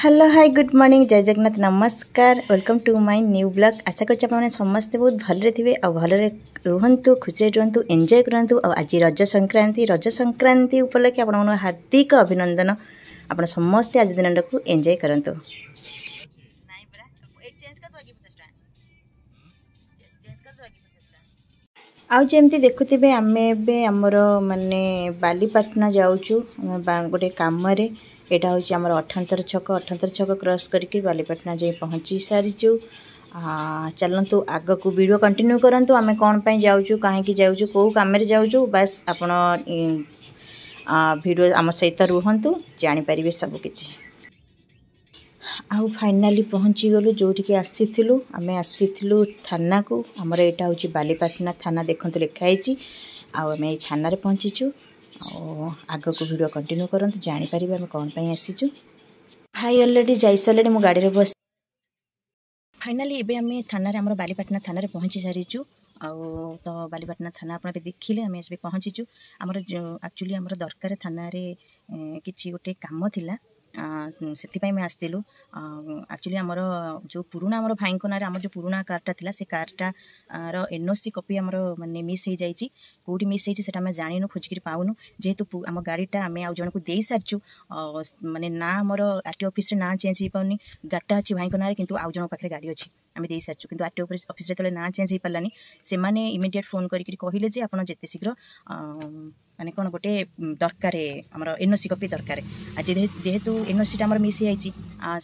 Hello hi good morning ଜୟ ଜଗନ୍ନାଥ ନମସ୍କାର welcome to my new blog ଆଶା କରୁଛି ଆପଣମାନେ ସମସ୍ତେ ବହୁତ ଭଲରେ ଥିବେ ଆଉ ଭଲରେ ରୁହନ୍ତୁ ଖୁସିରେ ରୁହନ୍ତୁ ଏନ୍ଜୟ କରନ୍ତୁ ଆଉ ଆଜି ରଜ ସଂକ୍ରାନ୍ତି ରଜ ସଂକ୍ରାନ୍ତି ଉପଲକ୍ଷେ ଆପଣଙ୍କୁ ହାର୍ଦ୍ଦିକ ଅଭିନନ୍ଦନ ଆପଣ ସମସ୍ତେ ଆଜି ଦିନଟାକୁ ଏନ୍ଜୟ କରନ୍ତୁ आज जमी देखु आम एमर मानने बालीपाटना जाऊ गोटे कमरे यहाँ हूँ आम अठातर छक अठातर छक क्रस करके बालीपाटना जाए पहुँची सारी चलतु आग को भिड कंटिन्यू करूँ आम कौन जाऊ कहीं जाऊ कौ कम जाऊ बास आप भिड आम सहित रुहतु जापर सबकि ଆଉ ଫାଇନାଲି ପହଞ୍ଚିଗଲୁ ଯେଉଁଠିକି ଆସିଥିଲୁ ଆମେ ଆସିଥିଲୁ ଥାନାକୁ ଆମର ଏଇଟା ହେଉଛି ବାଲିପାଟଣା ଥାନା ଦେଖନ୍ତୁ ଲେଖା ହେଇଛି ଆଉ ଆମେ ଏଇ ଥାନାରେ ପହଞ୍ଚିଛୁ ଆଉ ଆଗକୁ ଭିଡ଼ିଓ କଣ୍ଟିନ୍ୟୁ କରନ୍ତୁ ଜାଣିପାରିବେ ଆମେ କ'ଣ ପାଇଁ ଆସିଛୁ ଭାଇ ଅଲରେଡ଼ି ଯାଇସାରିଲେଣି ମୁଁ ଗାଡ଼ିରେ ବସି ଫାଇନାଲି ଏବେ ଆମେ ଥାନାରେ ଆମର ବାଲିପାଟଣା ଥାନାରେ ପହଞ୍ଚି ସାରିଛୁ ଆଉ ତ ବାଲିପାଟଣା ଥାନା ଆପଣ ଏବେ ଦେଖିଲେ ଆମେ ଏବେ ପହଞ୍ଚିଛୁ ଆମର ଆକ୍ଚୁଆଲି ଆମର ଦରକାର ଥାନାରେ କିଛି ଗୋଟେ କାମ ଥିଲା ସେଥିପାଇଁ ମୁଁ ଆସିଥିଲୁ ଆକ୍ଚୁଆଲି ଆମର ଯେଉଁ ପୁରୁଣା ଆମର ଭାଇଙ୍କ ନାଁରେ ଆମର ଯେଉଁ ପୁରୁଣା କାର୍ଟା ଥିଲା ସେ କାର୍ଟାର ଏନ୍ ଓ ସି କପି ଆମର ମାନେ ମିସ୍ ହେଇଯାଇଛି କେଉଁଠି ମିସ୍ ହେଇଛି ସେଟା ଆମେ ଜାଣିନୁ ଖୋଜିକିରି ପାଉନୁ ଯେହେତୁ ଆମ ଗାଡ଼ିଟା ଆମେ ଆଉ ଜଣକୁ ଦେଇସାରିଛୁ ମାନେ ନାଁ ଆମର ଆର୍ ଟି ଅଫିସ୍ରେ ନାଁ ଚେଞ୍ଜ ହେଇପାରୁନି ଗାଡ଼ିଟା ଅଛି ଭାଇଙ୍କ ନାଁରେ କିନ୍ତୁ ଆଉ ଜଣଙ୍କ ପାଖରେ ଗାଡ଼ି ଅଛି ଆମେ ଦେଇସାରିଛୁ କିନ୍ତୁ ଆର୍ ଟି ଅଫିସ୍ ଅଫିସ୍ରେ ଯେତେବେଳେ ନାଁ ଚେଞ୍ଜ ହେଇପାରିଲାନି ସେମାନେ ଇମିଡ଼ିଏଟ୍ ଫୋନ୍ କରିକି କହିଲେ ଯେ ଆପଣ ଯେତେ ଶୀଘ୍ର ମାନେ କ'ଣ ଗୋଟେ ଦରକାର ଆମର ଏନ୍ଓସି କପି ଦରକାର ଆଉ ଯେହେତୁ ଏନ୍ଓସିଟା ଆମର ମିସ୍ ହେଇଯାଇଛି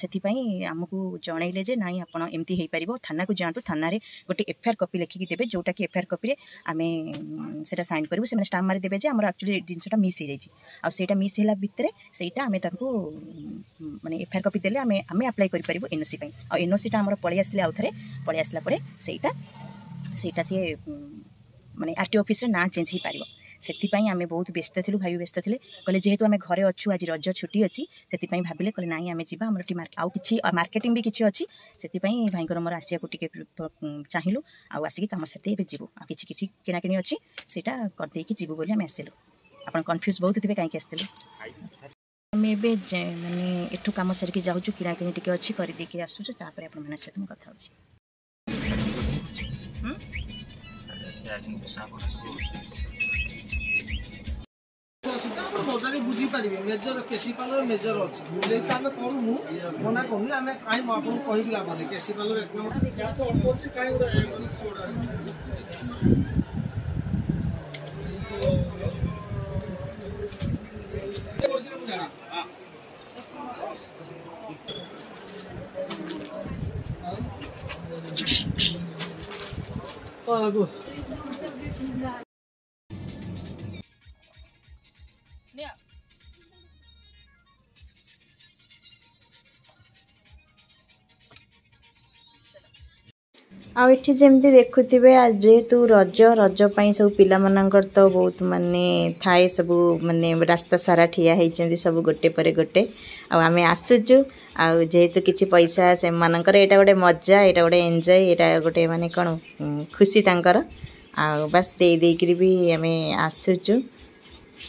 ସେଥିପାଇଁ ଆମକୁ ଜଣେଇଲେ ଯେ ନାହିଁ ଆପଣ ଏମିତି ହେଇପାରିବ ଥାନାକୁ ଯାଆନ୍ତୁ ଥାନାରେ ଗୋଟେ ଏଫଆଇଆର୍ କପି ଲେଖିକି ଦେବେ ଯେଉଁଟାକି ଏଫଆଇଆର୍ କପିରେ ଆମେ ସେଇଟା ସାଇନ୍ କରିବୁ ସେମାନେ ଷ୍ଟାମ୍ପ ମାରିଦେବେ ଯେ ଆମର ଆକ୍ଚୁଆଲି ଜିନିଷଟା ମିସ୍ ହେଇଯାଇଛି ଆଉ ସେଇଟା ମିସ୍ ହେଲା ଭିତରେ ସେଇଟା ଆମେ ତାଙ୍କୁ ମାନେ ଏଫଆଇଆର୍ କପି ଦେଲେ ଆମେ ଆମେ ଆପ୍ଲାଏ କରିପାରିବୁ ଏନ୍ଓସି ପାଇଁ ଆଉ ଏନ୍ଓସିଟା ଆମର ପଳେଇ ଆସିଲେ ଆଉ ଥରେ ପଳେଇ ଆସିଲା ପରେ ସେଇଟା ସେଇଟା ସିଏ ମାନେ ଆର୍ ଟି ଅଫିସ୍ରେ ନାଁ ଚେଞ୍ଜ ହେଇପାରିବ ସେଥିପାଇଁ ଆମେ ବହୁତ ବ୍ୟସ୍ତ ଥିଲୁ ଭାଇ ବ୍ୟସ୍ତ ଥିଲେ କହିଲେ ଯେହେତୁ ଆମେ ଘରେ ଅଛୁ ଆଜି ରଜ ଛୁଟି ଅଛି ସେଥିପାଇଁ ଭାବିଲେ କହିଲେ ନାହିଁ ଆମେ ଯିବା ଆମର ଏଠି ଆଉ କିଛି ମାର୍କେଟିଂ ବି କିଛି ଅଛି ସେଥିପାଇଁ ଭାଇଙ୍କର ମୋର ଆସିବାକୁ ଟିକେ ଚାହିଁଲୁ ଆଉ ଆସିକି କାମ ସାରି ଏବେ ଯିବୁ ଆଉ କିଛି କିଛି କିଣାକିଣି ଅଛି ସେଇଟା କରିଦେଇକି ଯିବୁ ବୋଲି ଆମେ ଆସିଲୁ ଆପଣ କନଫ୍ୟୁଜ୍ ବହୁତ ଥିବେ କାହିଁକି ଆସିଥିଲେ ଆମେ ଏବେ ମାନେ ଏଠୁ କାମ ସାରିକି ଯାଉଛୁ କିଣାକିଣି ଟିକେ ଅଛି କରିଦେଇକି ଆସୁଛୁ ତାପରେ ଆପଣମାନଙ୍କ ସହିତ ମୁଁ କଥା ହେଉଛି ହୁଁ ଅସୁବିଧା ଆପଣ ବଜାରରେ ବୁଝିପାରିବେ ମେଜର କେସିପାଲର ମେଜର ଅଛି ବୁଲେଇ ତ ଆମେ କରୁନୁ ମନା କରୁନି ଆମେ କାହିଁ ମୁଁ ଆପଣଙ୍କୁ କହିବି ଲାଭ ନାହିଁ କେସିପାଲର ଏକ Oh, good. आउँठी जम्मि देखुथ्यो जे रज रजपी सब पान बहुत मे थाए सबै रास्ता सारा ठिया सबै गोटेपछि गटे आउँछ आसुछु आउे कि पैसा एउटा गए मजा एउटा गएर एन्जय एटा गए खुसी तर आउँदै आसुछु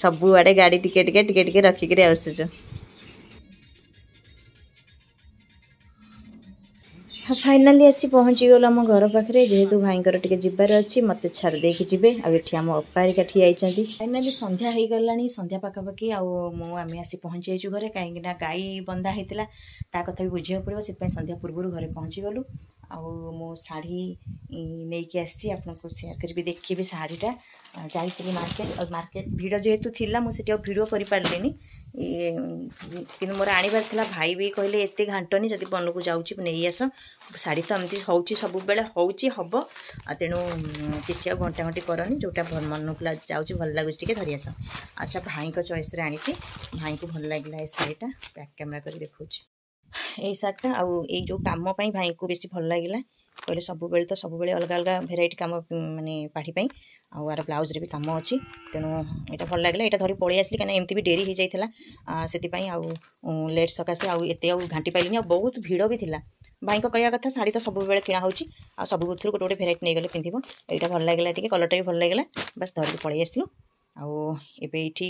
सबुआडे गाडी टिके टिक टिक रकि आसुछु ଫାଇନାଲି ଆସି ପହଞ୍ଚିଗଲୁ ଆମ ଘର ପାଖରେ ଯେହେତୁ ଭାଇଙ୍କର ଟିକେ ଯିବାର ଅଛି ମୋତେ ଛାଡ଼ି ଦେଇକି ଯିବେ ଆଉ ଏଠି ଆମ ଅପା ହେରିକା ଠିଆ ହେଇଛନ୍ତି ଫାଇନାଲି ସନ୍ଧ୍ୟା ହେଇଗଲାଣି ସନ୍ଧ୍ୟା ପାଖାପାଖି ଆଉ ମୁଁ ଆମେ ଆସି ପହଞ୍ଚି ଯାଇଛୁ ଘରେ କାହିଁକି ନା ଗାଈ ବନ୍ଧା ହେଇଥିଲା ତା କଥା ବି ବୁଝିବାକୁ ପଡ଼ିବ ସେଥିପାଇଁ ସନ୍ଧ୍ୟା ପୂର୍ବରୁ ଘରେ ପହଞ୍ଚିଗଲୁ ଆଉ ମୁଁ ଶାଢ଼ୀ ନେଇକି ଆସିଛି ଆପଣଙ୍କୁ ସେୟାର ବି ଦେଖିବି ଶାଢ଼ୀଟା ଯାଇଥିଲି ମାର୍କେଟ ଆଉ ମାର୍କେଟ ଭିଡ଼ ଯେହେତୁ ଥିଲା ମୁଁ ସେଠି ଆଉ ଭିଡ଼ିଓ କରିପାରିଲିନି इन्टु म आ भाइ कहिले यति घाँटनी मनको जाउँ नै आसी त सबैबेलाउँछ हे तेणु चिठी आउँ घ मन जाँदै भाग धरिआस अच्छा भाइको चइस्रे आ भाइको भल लाग प्याक क्यामेरा देखाउँछ ए शाढी आउँ भाई को बेसी भल ला सबैबे त सबुब अलगा अलग भेराइटी काम मे पाठीप ଆଉ ଆର ବ୍ଲାଉଜ୍ରେ ବି କାମ ଅଛି ତେଣୁ ଏଇଟା ଭଲ ଲାଗିଲା ଏଇଟା ଧରି ପଳେଇ ଆସିଲି କାହିଁକିନା ଏମିତି ବି ଡେରି ହେଇଯାଇଥିଲା ସେଥିପାଇଁ ଆଉ ଲେଟ୍ ସକାଶେ ଆଉ ଏତେ ଆଉ ଘାଣ୍ଟି ପାଇଲିନି ଆଉ ବହୁତ ଭିଡ଼ ବି ଥିଲା ଭାଇଙ୍କ କହିବା କଥା ଶାଢ଼ୀ ତ ସବୁବେଳେ କିଣା ହେଉଛି ଆଉ ସବୁଥିରୁ ଗୋଟେ ଗୋଟେ ଭେରାଇଟି ନେଇଗଲେ ପିନ୍ଧିବ ଏଇଟା ଭଲ ଲାଗିଲା ଟିକେ କଲର୍ଟା ବି ଭଲ ଲାଗିଲା ବାସ୍ ଧରିକି ପଳେଇ ଆସିଲୁ ଆଉ ଏବେ ଏଇଠି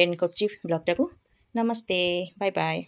ଏଣ୍ଡ କରୁଛି ବ୍ଲଗ୍ଟାକୁ ନମସ୍ତେ ବାଏ ବାଏ